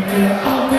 I'll be